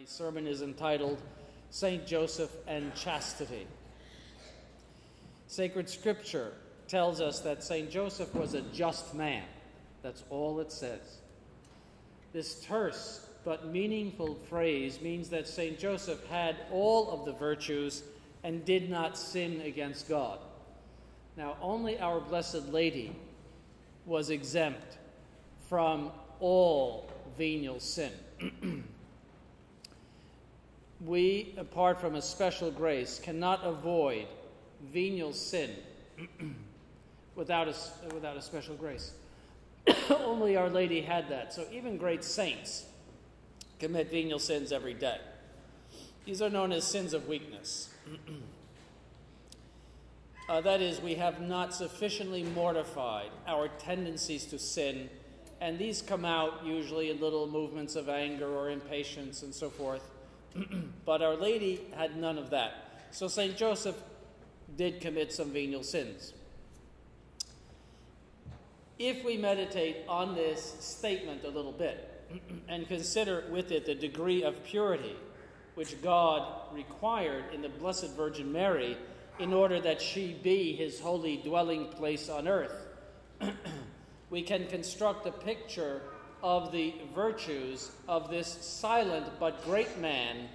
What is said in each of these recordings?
My sermon is entitled Saint Joseph and Chastity. Sacred Scripture tells us that Saint Joseph was a just man. That's all it says. This terse but meaningful phrase means that Saint Joseph had all of the virtues and did not sin against God. Now, only our Blessed Lady was exempt from all venial sin. we, apart from a special grace, cannot avoid venial sin without a, without a special grace. Only Our Lady had that. So even great saints commit venial sins every day. These are known as sins of weakness. uh, that is, we have not sufficiently mortified our tendencies to sin, and these come out usually in little movements of anger or impatience and so forth. but Our Lady had none of that. So St. Joseph did commit some venial sins. If we meditate on this statement a little bit and consider with it the degree of purity which God required in the Blessed Virgin Mary in order that she be his holy dwelling place on earth, we can construct a picture of the virtues of this silent but great man,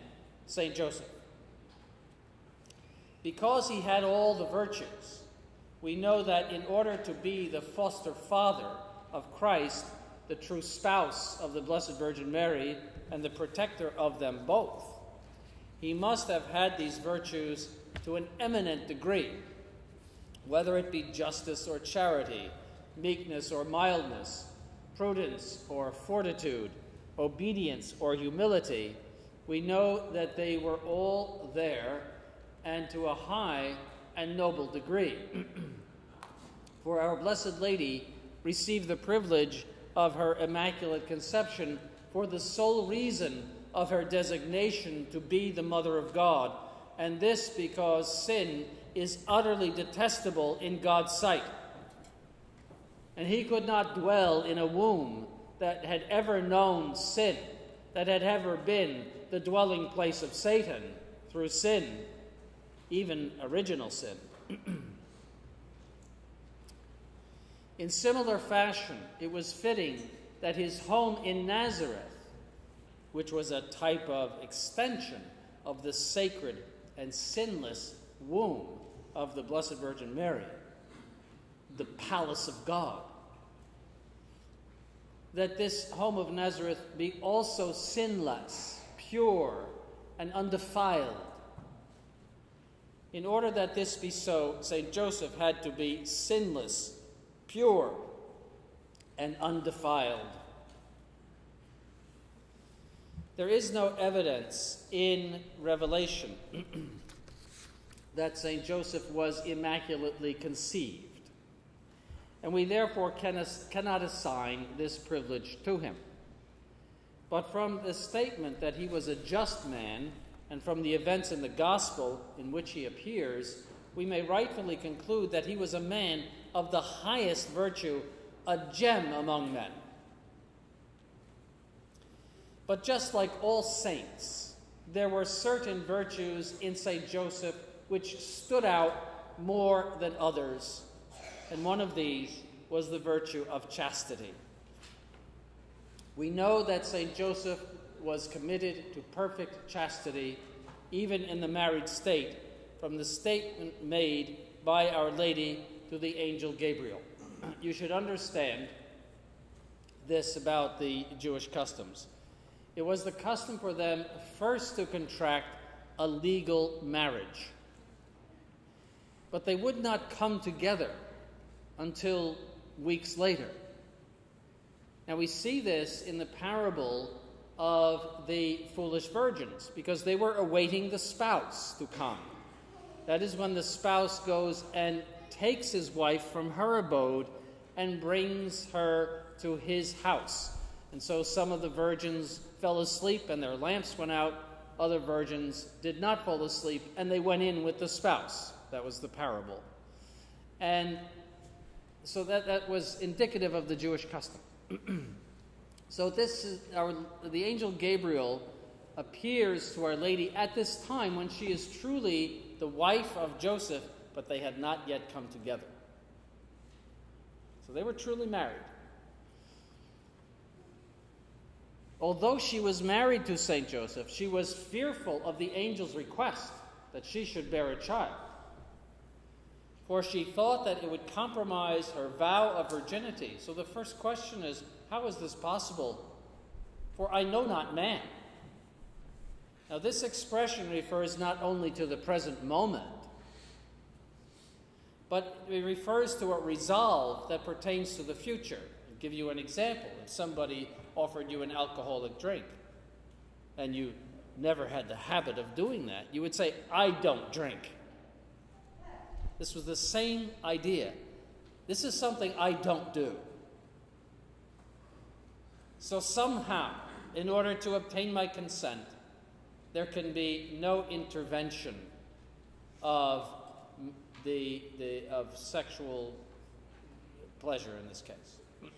St. Joseph. Because he had all the virtues, we know that in order to be the foster father of Christ, the true spouse of the Blessed Virgin Mary, and the protector of them both, he must have had these virtues to an eminent degree, whether it be justice or charity, meekness or mildness, prudence or fortitude, obedience or humility, we know that they were all there and to a high and noble degree. For our Blessed Lady received the privilege of her Immaculate Conception for the sole reason of her designation to be the Mother of God, and this because sin is utterly detestable in God's sight. And he could not dwell in a womb that had ever known sin, that had ever been the dwelling place of Satan through sin, even original sin. in similar fashion, it was fitting that his home in Nazareth, which was a type of extension of the sacred and sinless womb of the Blessed Virgin Mary, the palace of God, that this home of Nazareth be also sinless, pure, and undefiled. In order that this be so, St. Joseph had to be sinless, pure, and undefiled. There is no evidence in Revelation that St. Joseph was immaculately conceived, and we therefore can, cannot assign this privilege to him. But from the statement that he was a just man, and from the events in the gospel in which he appears, we may rightfully conclude that he was a man of the highest virtue, a gem among men. But just like all saints, there were certain virtues in St. Joseph which stood out more than others, and one of these was the virtue of chastity. We know that St. Joseph was committed to perfect chastity, even in the married state, from the statement made by Our Lady to the angel Gabriel. You should understand this about the Jewish customs. It was the custom for them first to contract a legal marriage, but they would not come together until weeks later. Now we see this in the parable of the foolish virgins because they were awaiting the spouse to come. That is when the spouse goes and takes his wife from her abode and brings her to his house. And so some of the virgins fell asleep and their lamps went out. Other virgins did not fall asleep and they went in with the spouse. That was the parable. And so that, that was indicative of the Jewish custom. so this is our, the angel Gabriel appears to Our Lady at this time when she is truly the wife of Joseph, but they had not yet come together. So they were truly married. Although she was married to St. Joseph, she was fearful of the angel's request that she should bear a child. For she thought that it would compromise her vow of virginity. So the first question is how is this possible? For I know not man. Now, this expression refers not only to the present moment, but it refers to a resolve that pertains to the future. I'll give you an example. If somebody offered you an alcoholic drink and you never had the habit of doing that, you would say, I don't drink. This was the same idea. This is something I don't do. So, somehow, in order to obtain my consent, there can be no intervention of the, the of sexual pleasure in this case.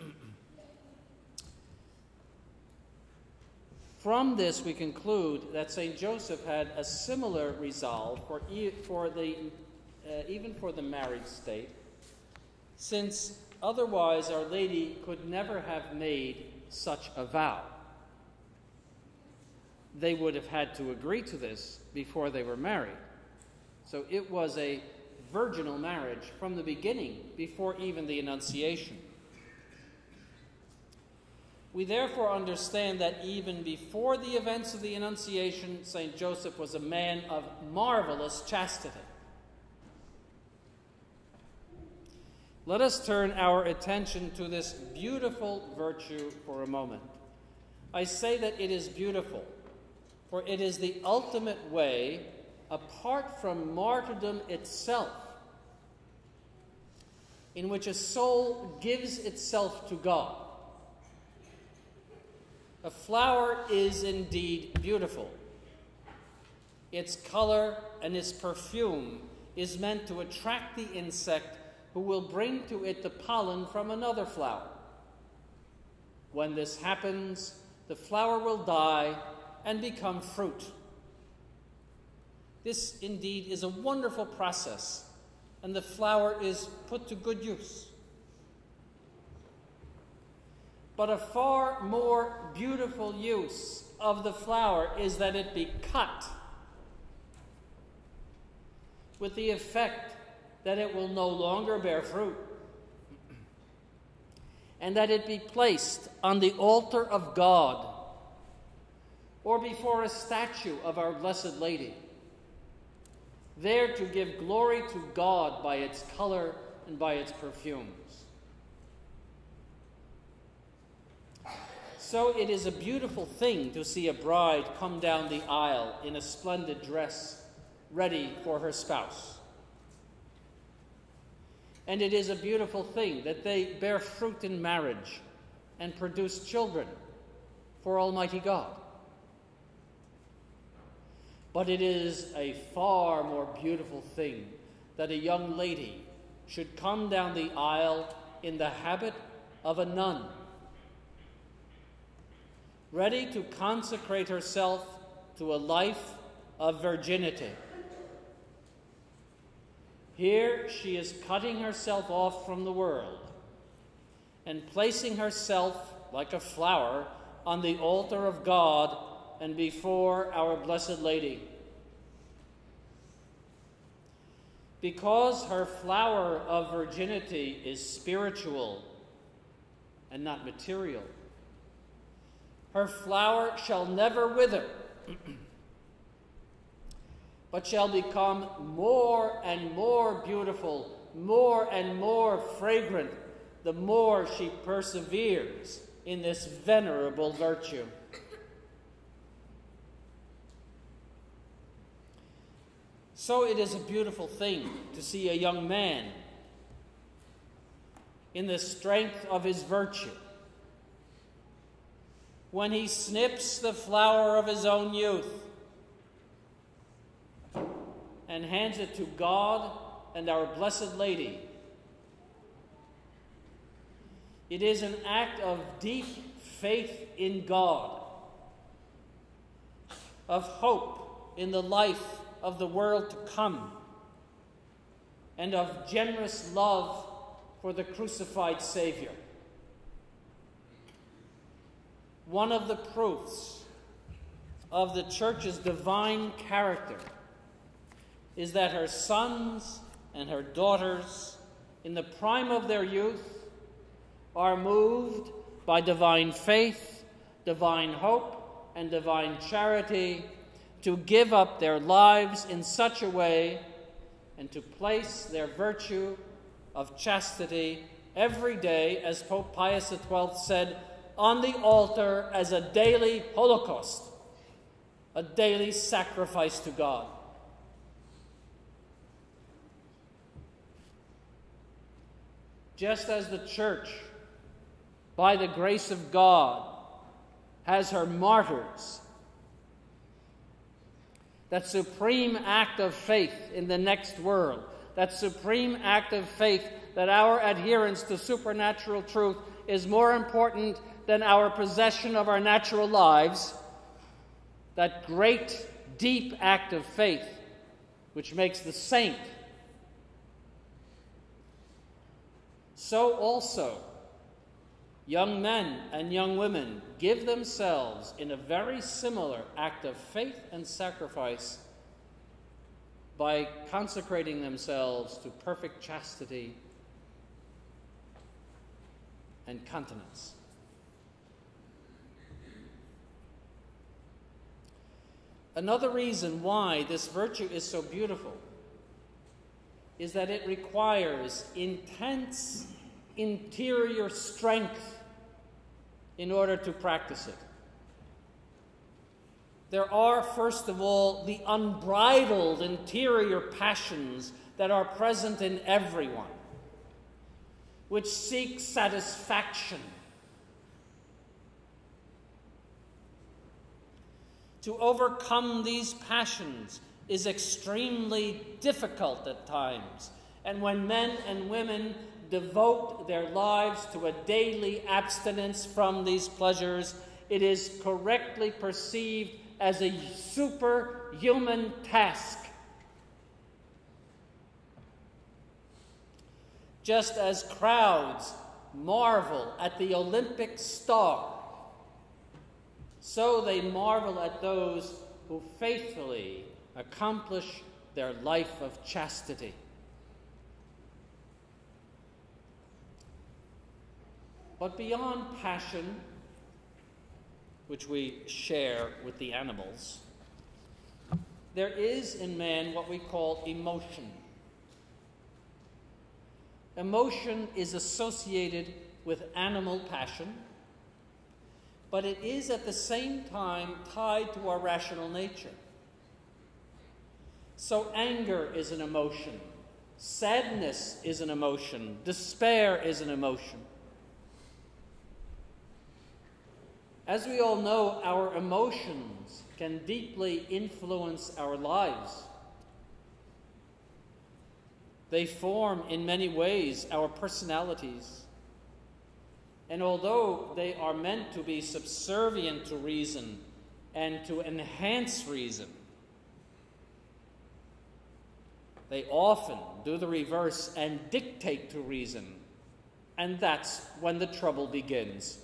From this, we conclude that St. Joseph had a similar resolve for, for the, uh, even for the married state, since otherwise Our Lady could never have made such a vow they would have had to agree to this before they were married. So it was a virginal marriage from the beginning, before even the Annunciation. We therefore understand that even before the events of the Annunciation, St. Joseph was a man of marvelous chastity. Let us turn our attention to this beautiful virtue for a moment. I say that it is beautiful for it is the ultimate way, apart from martyrdom itself, in which a soul gives itself to God. A flower is indeed beautiful. Its color and its perfume is meant to attract the insect who will bring to it the pollen from another flower. When this happens, the flower will die and become fruit. This indeed is a wonderful process, and the flower is put to good use. But a far more beautiful use of the flower is that it be cut with the effect that it will no longer bear fruit, and that it be placed on the altar of God or before a statue of Our Blessed Lady, there to give glory to God by its color and by its perfumes. So it is a beautiful thing to see a bride come down the aisle in a splendid dress, ready for her spouse. And it is a beautiful thing that they bear fruit in marriage and produce children for Almighty God. But it is a far more beautiful thing that a young lady should come down the aisle in the habit of a nun, ready to consecrate herself to a life of virginity. Here she is cutting herself off from the world and placing herself like a flower on the altar of God and before our Blessed Lady. Because her flower of virginity is spiritual and not material, her flower shall never wither, but shall become more and more beautiful, more and more fragrant, the more she perseveres in this venerable virtue. So it is a beautiful thing to see a young man in the strength of his virtue. When he snips the flower of his own youth and hands it to God and our Blessed Lady, it is an act of deep faith in God of hope in the life of the world to come, and of generous love for the crucified Savior. One of the proofs of the church's divine character is that her sons and her daughters, in the prime of their youth, are moved by divine faith, divine hope, and divine charity to give up their lives in such a way and to place their virtue of chastity every day, as Pope Pius XII said, on the altar as a daily holocaust, a daily sacrifice to God. Just as the church, by the grace of God, has her martyrs, that supreme act of faith in the next world, that supreme act of faith that our adherence to supernatural truth is more important than our possession of our natural lives, that great, deep act of faith which makes the saint. So also, young men and young women give themselves in a very similar act of faith and sacrifice by consecrating themselves to perfect chastity and continence. Another reason why this virtue is so beautiful is that it requires intense interior strength in order to practice it. There are, first of all, the unbridled interior passions that are present in everyone, which seek satisfaction To overcome these passions is extremely difficult at times. And when men and women devote their lives to a daily abstinence from these pleasures, it is correctly perceived as a superhuman task. Just as crowds marvel at the Olympic star so they marvel at those who faithfully accomplish their life of chastity. But beyond passion, which we share with the animals, there is in man what we call emotion. Emotion is associated with animal passion but it is at the same time tied to our rational nature. So, anger is an emotion, sadness is an emotion, despair is an emotion. As we all know, our emotions can deeply influence our lives. They form, in many ways, our personalities. And although they are meant to be subservient to reason and to enhance reason, they often do the reverse and dictate to reason. And that's when the trouble begins.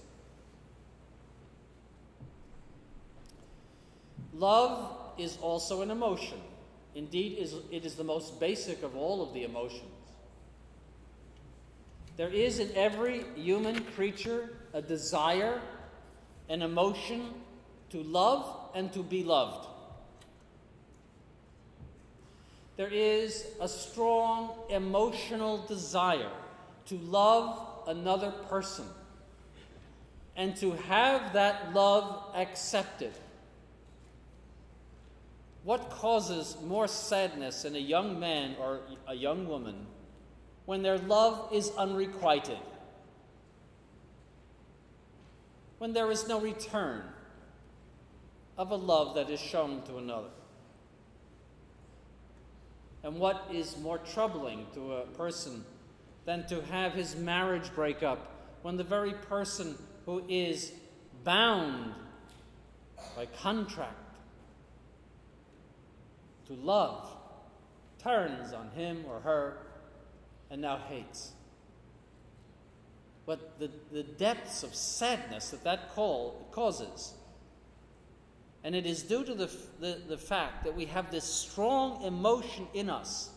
Love is also an emotion. Indeed, it is the most basic of all of the emotions. There is in every human creature a desire, an emotion to love and to be loved. There is a strong emotional desire to love another person and to have that love accepted. What causes more sadness in a young man or a young woman when their love is unrequited, when there is no return of a love that is shown to another. And what is more troubling to a person than to have his marriage break up when the very person who is bound by contract to love turns on him or her and now hates. But the, the depths of sadness that that call causes, and it is due to the, the, the fact that we have this strong emotion in us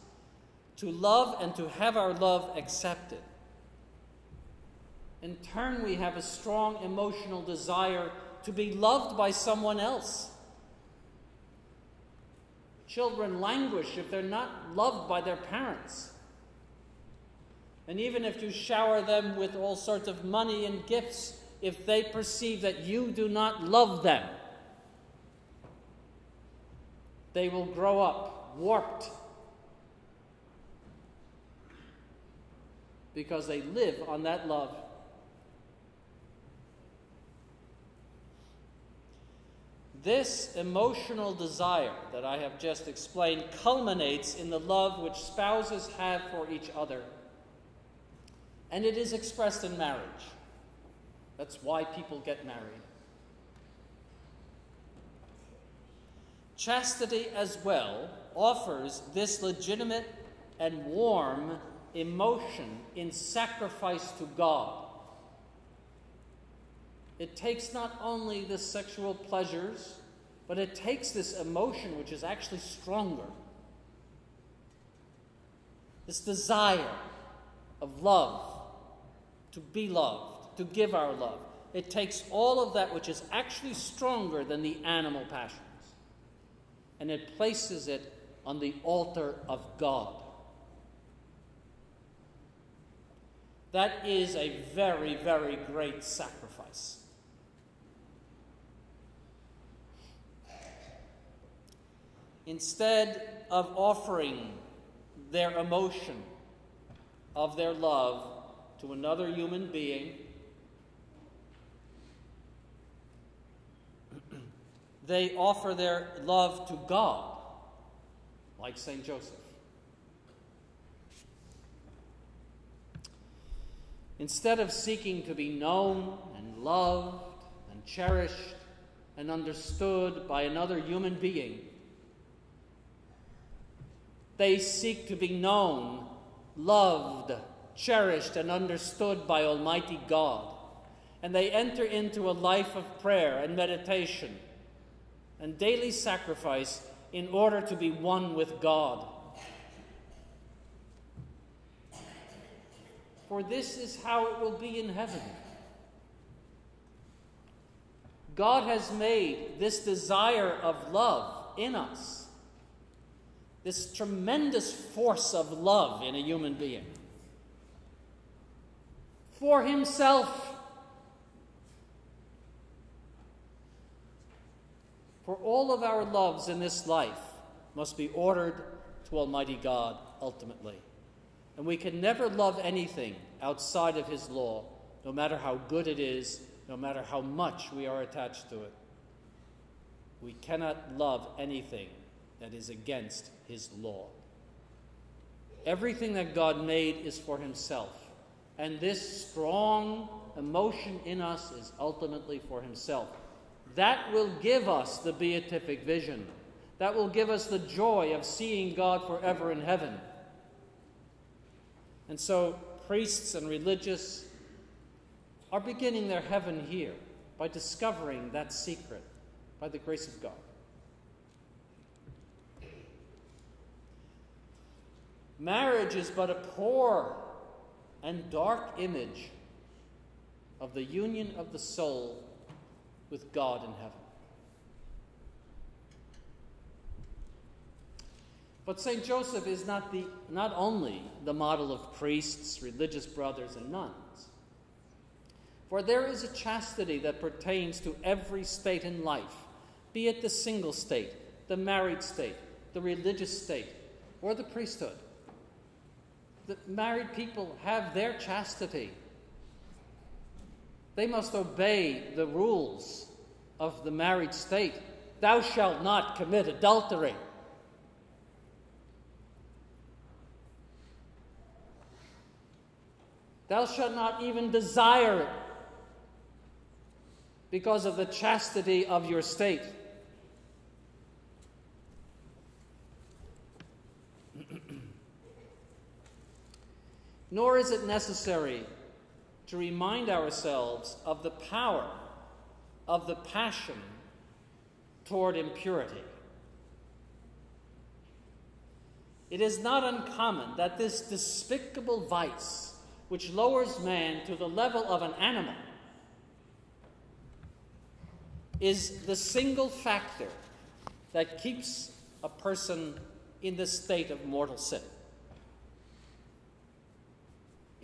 to love and to have our love accepted. In turn, we have a strong emotional desire to be loved by someone else. Children languish if they're not loved by their parents. And even if you shower them with all sorts of money and gifts, if they perceive that you do not love them, they will grow up warped because they live on that love. This emotional desire that I have just explained culminates in the love which spouses have for each other and it is expressed in marriage. That's why people get married. Chastity, as well, offers this legitimate and warm emotion in sacrifice to God. It takes not only the sexual pleasures, but it takes this emotion, which is actually stronger. This desire of love to be loved, to give our love. It takes all of that which is actually stronger than the animal passions and it places it on the altar of God. That is a very, very great sacrifice. Instead of offering their emotion of their love to another human being, they offer their love to God, like St. Joseph. Instead of seeking to be known and loved and cherished and understood by another human being, they seek to be known, loved, cherished and understood by Almighty God. And they enter into a life of prayer and meditation and daily sacrifice in order to be one with God. For this is how it will be in heaven. God has made this desire of love in us, this tremendous force of love in a human being for himself. For all of our loves in this life must be ordered to Almighty God ultimately. And we can never love anything outside of His law, no matter how good it is, no matter how much we are attached to it. We cannot love anything that is against His law. Everything that God made is for Himself. And this strong emotion in us is ultimately for Himself. That will give us the beatific vision. That will give us the joy of seeing God forever in heaven. And so, priests and religious are beginning their heaven here by discovering that secret by the grace of God. Marriage is but a poor and dark image of the union of the soul with God in heaven. But St. Joseph is not, the, not only the model of priests, religious brothers, and nuns, for there is a chastity that pertains to every state in life, be it the single state, the married state, the religious state, or the priesthood the married people have their chastity. They must obey the rules of the married state. Thou shalt not commit adultery. Thou shalt not even desire it because of the chastity of your state. Nor is it necessary to remind ourselves of the power of the passion toward impurity. It is not uncommon that this despicable vice, which lowers man to the level of an animal, is the single factor that keeps a person in the state of mortal sin.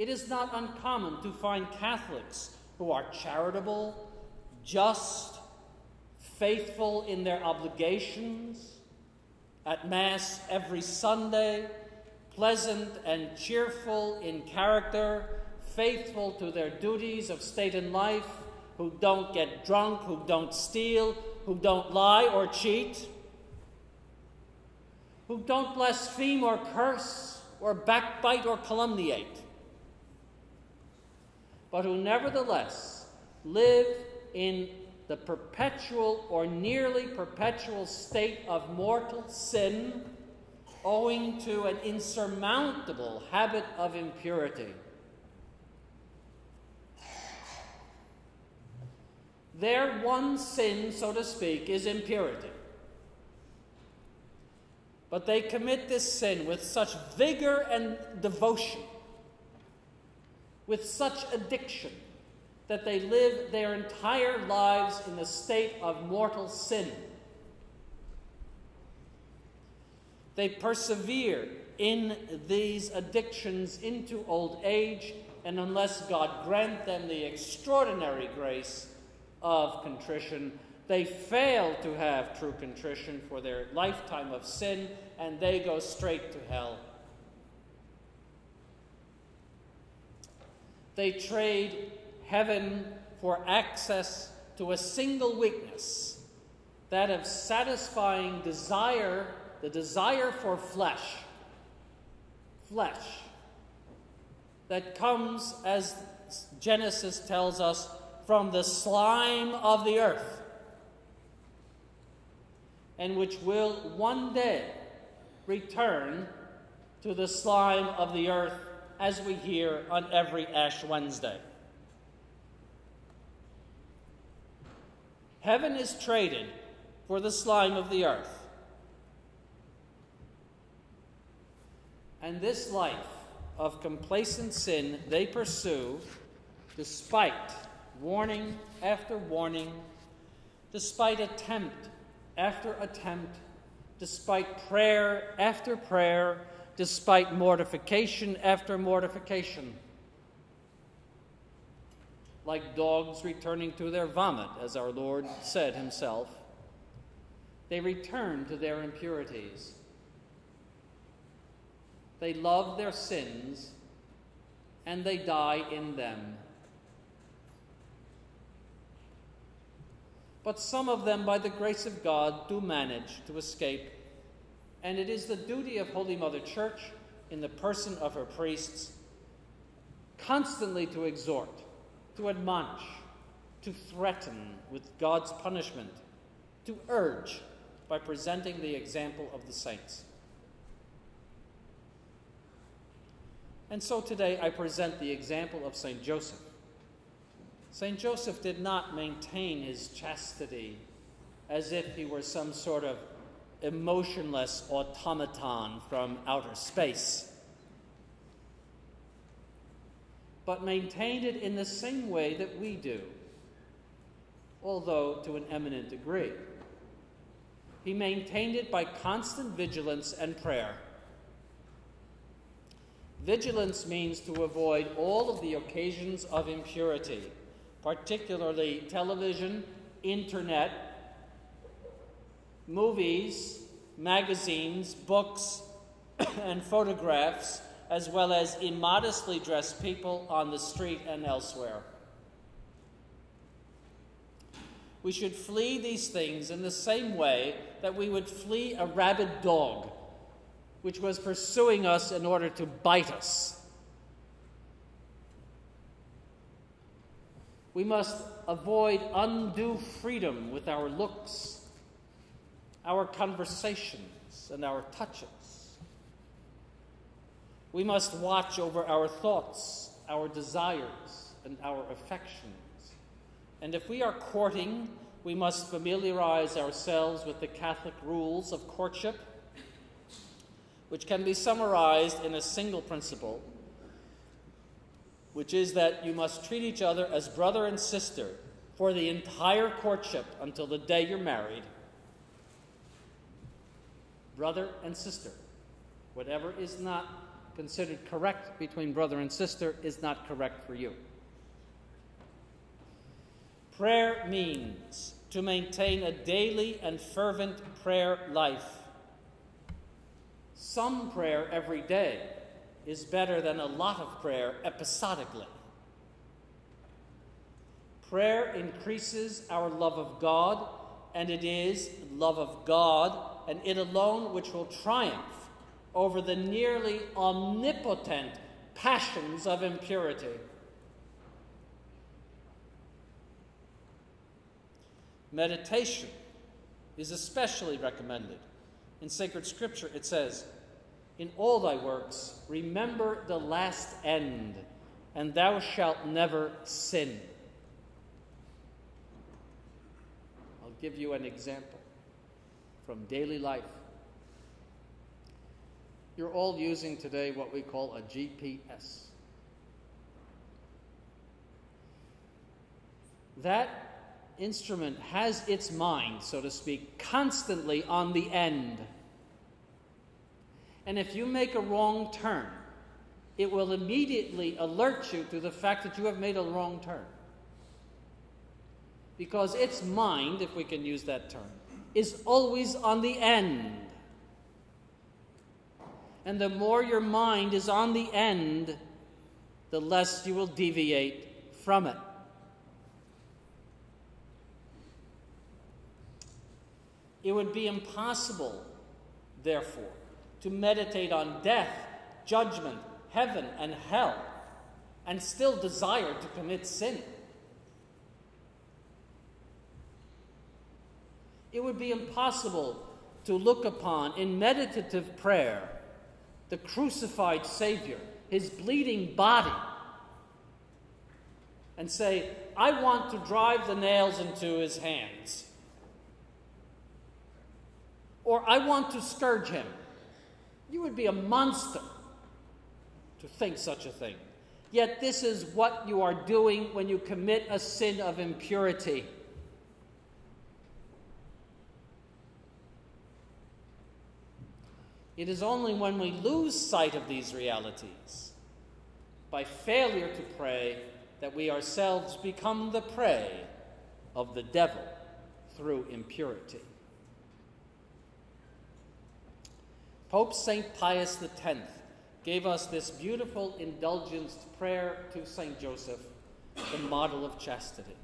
It is not uncommon to find Catholics who are charitable, just, faithful in their obligations, at Mass every Sunday, pleasant and cheerful in character, faithful to their duties of state and life, who don't get drunk, who don't steal, who don't lie or cheat, who don't blaspheme or curse or backbite or calumniate, but who nevertheless live in the perpetual or nearly perpetual state of mortal sin owing to an insurmountable habit of impurity. Their one sin, so to speak, is impurity. But they commit this sin with such vigor and devotion, with such addiction, that they live their entire lives in the state of mortal sin. They persevere in these addictions into old age, and unless God grant them the extraordinary grace of contrition, they fail to have true contrition for their lifetime of sin, and they go straight to hell. They trade heaven for access to a single weakness that of satisfying desire, the desire for flesh. Flesh. That comes, as Genesis tells us, from the slime of the earth, and which will one day return to the slime of the earth, as we hear on every Ash Wednesday. Heaven is traded for the slime of the earth. And this life of complacent sin they pursue despite warning after warning, despite attempt after attempt, despite prayer after prayer, despite mortification after mortification like dogs returning to their vomit, as our Lord said himself. They return to their impurities. They love their sins and they die in them. But some of them, by the grace of God, do manage to escape, and it is the duty of Holy Mother Church, in the person of her priests, constantly to exhort to admonish, to threaten with God's punishment, to urge by presenting the example of the saints. And so today I present the example of St. Joseph. St. Joseph did not maintain his chastity as if he were some sort of emotionless automaton from outer space. but maintained it in the same way that we do, although to an eminent degree. He maintained it by constant vigilance and prayer. Vigilance means to avoid all of the occasions of impurity, particularly television, internet, movies, magazines, books, and photographs as well as immodestly dressed people on the street and elsewhere. We should flee these things in the same way that we would flee a rabid dog which was pursuing us in order to bite us. We must avoid undue freedom with our looks, our conversations, and our touches. We must watch over our thoughts, our desires, and our affections. And if we are courting, we must familiarize ourselves with the Catholic rules of courtship, which can be summarized in a single principle, which is that you must treat each other as brother and sister for the entire courtship until the day you're married. Brother and sister. Whatever is not considered correct between brother and sister is not correct for you. Prayer means to maintain a daily and fervent prayer life. Some prayer every day is better than a lot of prayer episodically. Prayer increases our love of God, and it is love of God and it alone which will triumph over the nearly omnipotent passions of impurity. Meditation is especially recommended. In sacred scripture, it says, In all thy works, remember the last end, and thou shalt never sin. I'll give you an example from daily life. You're all using today what we call a GPS. That instrument has its mind, so to speak, constantly on the end. And if you make a wrong turn, it will immediately alert you to the fact that you have made a wrong turn. Because its mind, if we can use that term, is always on the end. And the more your mind is on the end, the less you will deviate from it. It would be impossible, therefore, to meditate on death, judgment, heaven, and hell, and still desire to commit sin. It would be impossible to look upon in meditative prayer the crucified Savior, his bleeding body, and say, I want to drive the nails into his hands. Or I want to scourge him. You would be a monster to think such a thing. Yet, this is what you are doing when you commit a sin of impurity. It is only when we lose sight of these realities, by failure to pray, that we ourselves become the prey of the devil through impurity. Pope St. Pius X gave us this beautiful indulgenced prayer to St. Joseph, the model of chastity.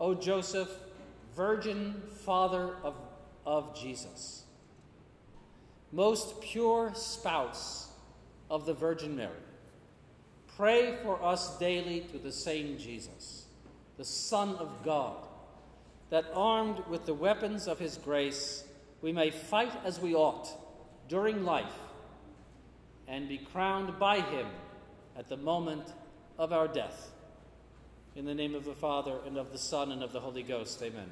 O Joseph, virgin father of, of Jesus most pure spouse of the Virgin Mary, pray for us daily to the same Jesus, the Son of God, that armed with the weapons of his grace, we may fight as we ought during life and be crowned by him at the moment of our death. In the name of the Father, and of the Son, and of the Holy Ghost, amen.